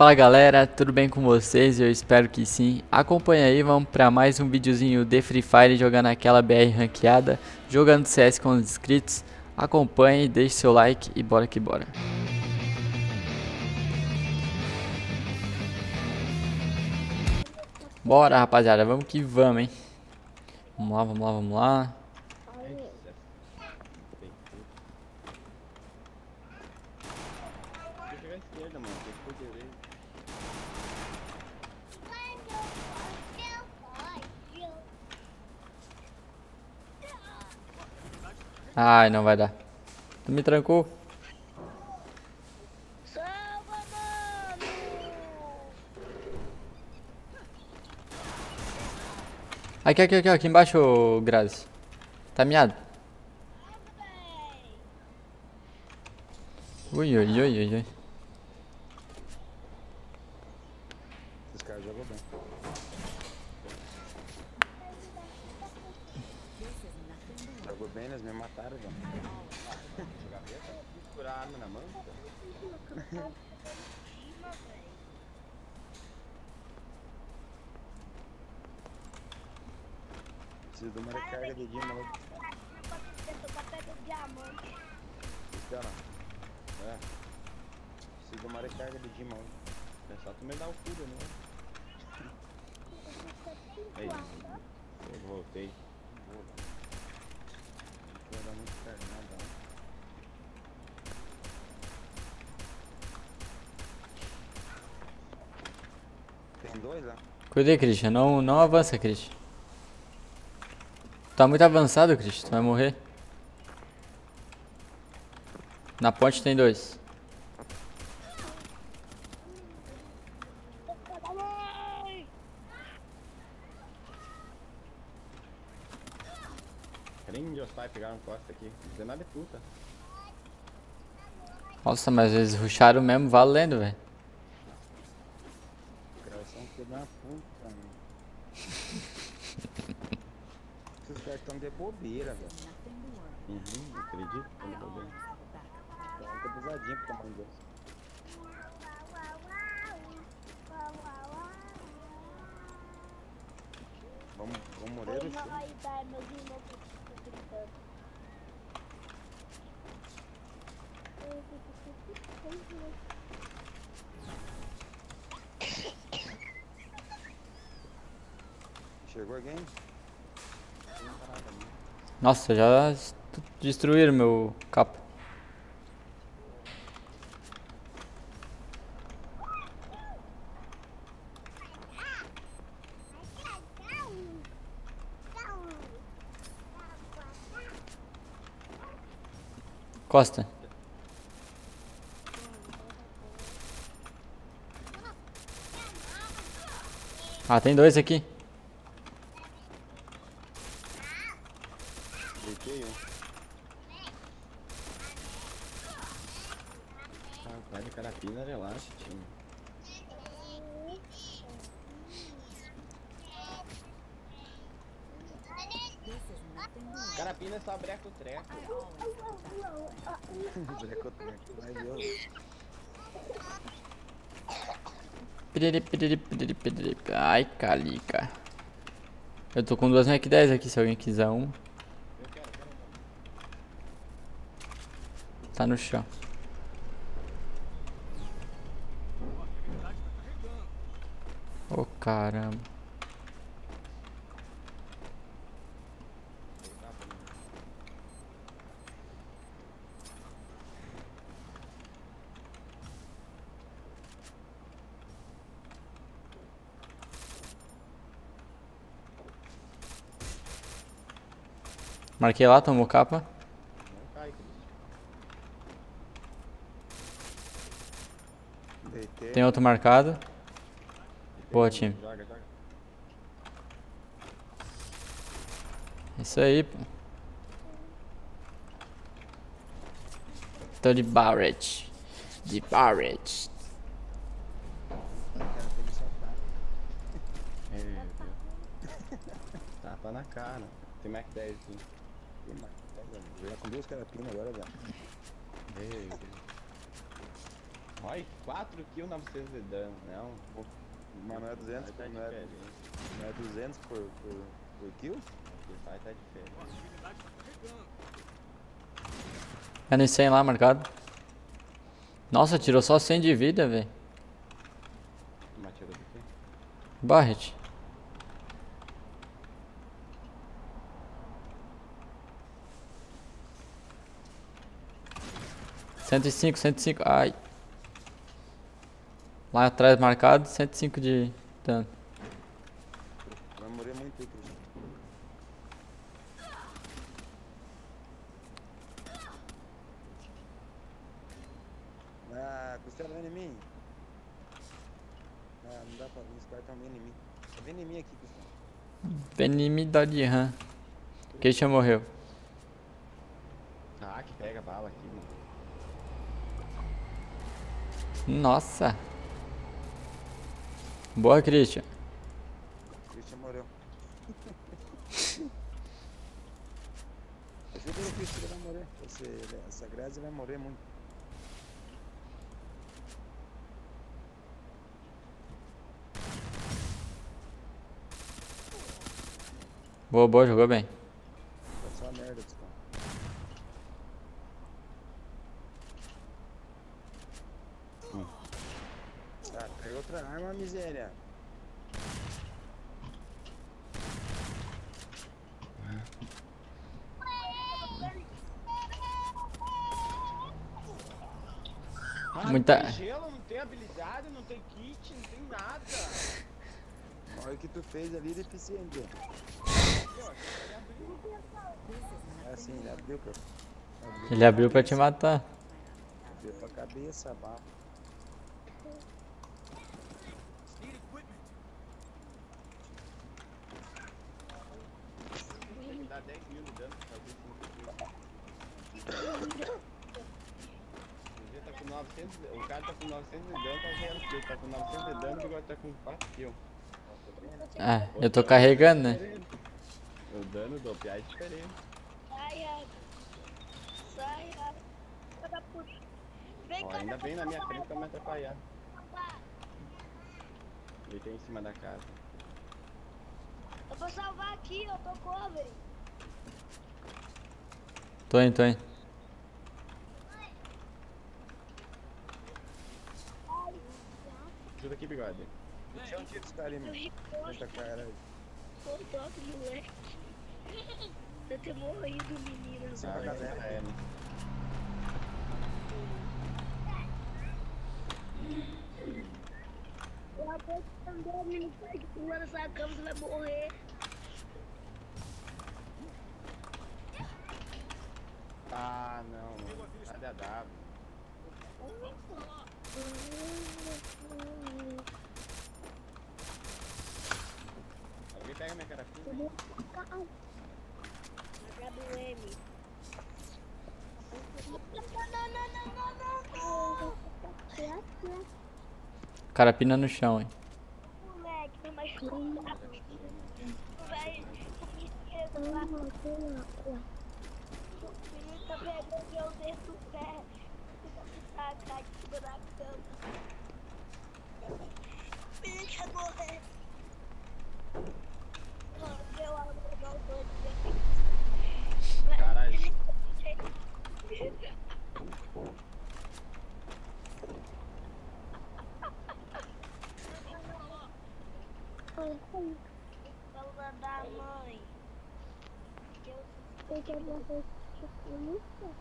Fala galera, tudo bem com vocês? Eu espero que sim. Acompanha aí, vamos para mais um videozinho de Free Fire jogando aquela BR ranqueada, jogando CS com os inscritos. Acompanhe, deixe seu like e bora que bora. Bora rapaziada, vamos que vamos, hein? Vamos lá, vamos lá, vamos lá. Ai, não vai dar. Tu me trancou. Salva! Aqui, aqui, aqui, aqui embaixo, Grazi. Tá miado? Ui, ui, ui, ui, ui. Os caras jogam bem. Jogou bem, eles me mataram, velho. Segurar a arma na mão? Preciso de uma recarga de diamante. Espera. É. Preciso de uma recarga de dia, maluco. É só tu me dar o culo, né? Aí, eu voltei. Tem dois lá? Cuidei, Christian. Não, não avança, Christian. Tá muito avançado, Christian. Tu vai morrer. Na ponte tem dois. Ai! Crime os pais pegaram costa aqui. Não tem nada de puta. Nossa, mas eles rusharam mesmo valendo, velho. Filho da puta, mano. Esses caras estão de bobeira, velho. Uhum, acredito. Tão de bobeira. Tá abusadinho pro tamanho deles. Vamos, vamos não sim. vai dar, meus irmãos ficam gritando. Alguém? Nossa, já est- destruíram meu capa. Costa. Ah, tem dois aqui. Deitei um. Ah, vai de carapina, relaxa, tio. Carapina é só breco treco. breco treco, mas eu. Piriri, piriri, piriri, piriri. Ai, calica. Eu tô com duas Mac 10 aqui, se alguém quiser uma. Tá no chão. Ô caramba. Marquei lá, tomou capa. Tem outro marcado. Boa, time. Joga, joga. Isso aí, pô. Tô de Barrett. De Barrett. Tapa na cara. Tem Mac 10 aqui. Tem Mac 10, velho. Jogar com duas carapinas agora, velho. Meu Deus. Olha, 4 kills 900 de dano. Não, pô, Mas não é 200, tá não é, não é 200 por, por, por kill? Aqui sai tá diferente. É no 100 lá marcado. Nossa, tirou só 100 de vida, velho. Uma tira do quê? Barret. Cento e cinco, cento e cinco. Ai. Lá atrás marcado, cento e cinco de dano. Vai morrer muito aí, Cristian. Ah, Costela, vem em mim. Ah, não dá pra vir, os caras tão vindo em mim. Tá vindo em mim aqui, Costela. Penimida de RAM. Christian morreu. Ah, que pega bala aqui, mano. Nossa. Boa, Christian. Christian morreu. Ajuda o Christian, ele vai morrer. Esse, essa Grazi vai morrer muito. Boa, boa, jogou bem. Tá só merda, desculpa. Ah, pega outra arma, miséria. Ah, Muita- Não tem gelo, não tem habilidade, não tem kit, não tem nada. Olha o que tu fez ali de eficiente. É assim, ele abriu pra, Ele abriu pra te matar. abriu pra cabeça, bah. Dar 10 mil de dano pra fazer 5 kills. O G tá com 900, o cara tá com 900 de dano, tá 0 kills. Tá com 900 de dano e agora tá com 4 kills. Ah, eu tô carregando, né? O dano do OPI é diferente. Sai, Iago. Sai, Iago. Filha da puta. Vem Ó, cá, ainda bem na minha frente pra me atrapalhar. Ele tem em cima da casa. Eu vou salvar aqui, eu tô cover. Tô indo, tô indo. Ajuda aqui, bigode. Deixa um tiro dos caras ali, Eu mano. Eita, caralho. tô top, moleque. Eu ter morrido, menina. Ah, essa galera. é, né? Eu de andar, menino, sai de pula nessa cama, você vai morrer. Ah, não. Cadê a W? Alguém pega minha não, não, não, não, não. Carapina no chão, hein? Moleque. Vai, esquerda, lá. O tá pegando meu dedo do pé. Tá, cima da cama. O quer morrer. Meu amor, não tô dizendo. Caralho. Fala da mãe. Eu quero você muito.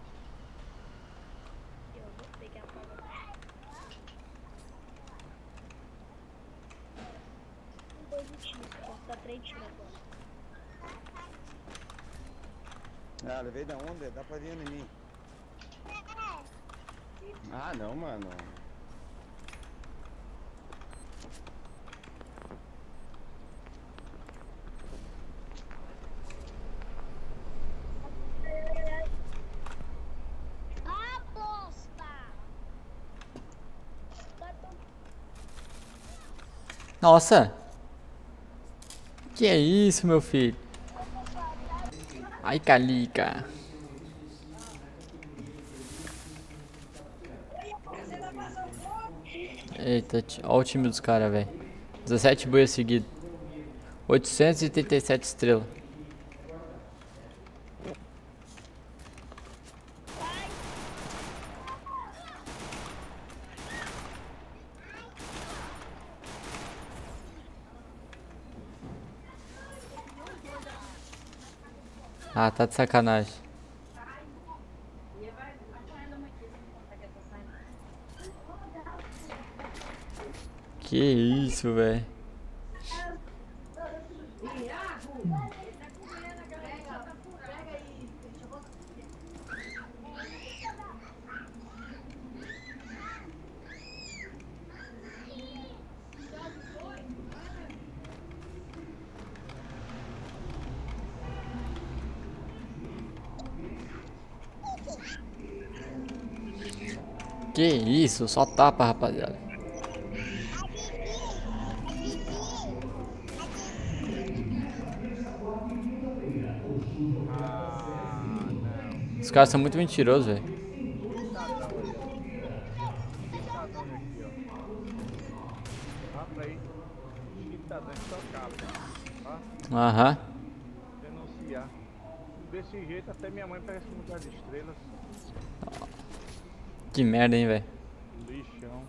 Eu vou pegar a dois de tiro, posso dar três tiros agora. Ah, levei da onda, dá pra vir em mim. Ah, não, mano. Ah, bosta! Tá tão Nossa! Que é isso, meu filho? Ai, Calica. Eita, ó o time dos caras, velho. 17 boias seguidos. 887 estrelas. Ah, tá de sacanagem. Que isso, velho. Que isso, só tapa, rapaziada. Os caras são muito mentirosos, velho. Aham. Denunciar. Desse jeito até minha mãe parece um lugar de estrelas. Que merda, hein, velho. Lixão.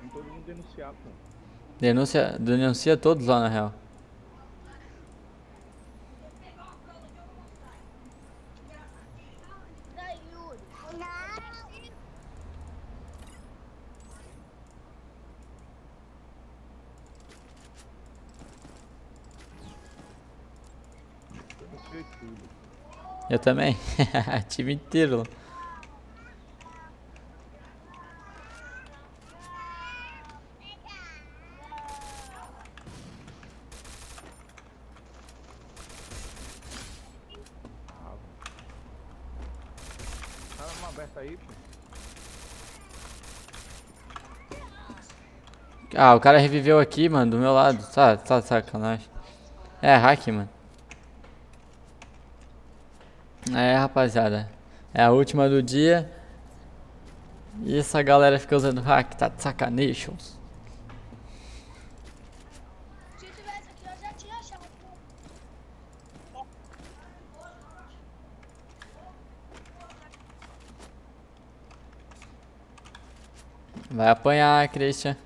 Tem todo mundo denunciar, pô. Denúncia, denuncia todos lá, na real. Eu também. Time inteiro. Arma aí, pô. Ah, o cara reviveu aqui, mano, do meu lado. Tá, tá sacanagem. É hack, mano. É, rapaziada. É a última do dia. E essa galera fica usando hack, tá de. Se tivesse aqui, eu já tinha achado. Vai apanhar, Christian.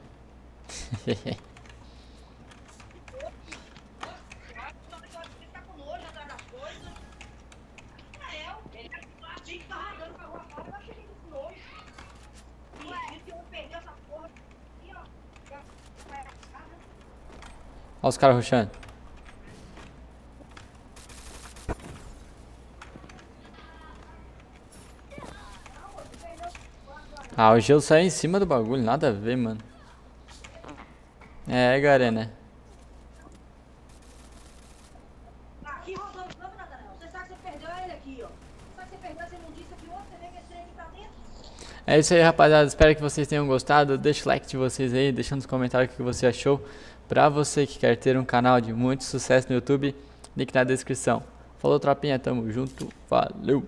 Olha os caras rushando. Ah, o gelo saiu em cima do bagulho, nada a ver, mano. É, Garena. Aqui rodando o campo, Nathanael. Você sabe que você perdeu ele aqui, ó. Sabe que você perdeu essa imundícia aqui ontem, você vê que esse trem aqui tá dentro? É isso aí, rapaziada. Espero que vocês tenham gostado. Deixa o like de vocês aí, deixa nos comentários o que você achou. Pra você que quer ter um canal de muito sucesso no YouTube, link na descrição. Falou, tropinha. Tamo junto. Valeu!